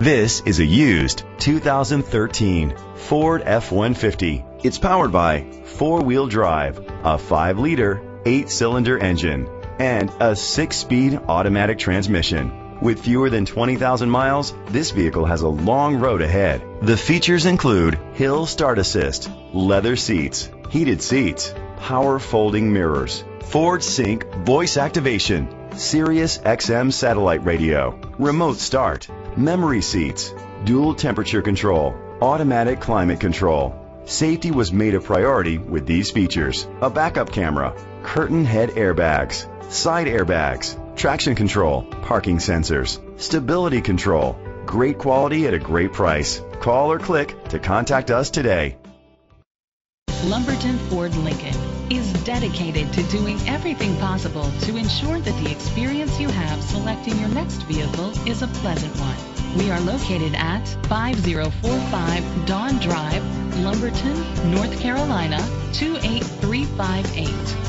This is a used 2013 Ford F-150. It's powered by four-wheel drive, a 5-liter, 8-cylinder engine, and a 6-speed automatic transmission. With fewer than 20,000 miles, this vehicle has a long road ahead. The features include hill start assist, leather seats, heated seats, power folding mirrors, Ford Sync voice activation, Sirius XM satellite radio, remote start, memory seats, dual temperature control, automatic climate control. Safety was made a priority with these features. A backup camera, curtain head airbags, side airbags, traction control, parking sensors, stability control. Great quality at a great price. Call or click to contact us today. Lumberton Ford Lincoln is dedicated to doing everything possible to ensure that the experience you have selecting your next vehicle is a pleasant one. We are located at 5045 Dawn Drive, Lumberton, North Carolina 28358.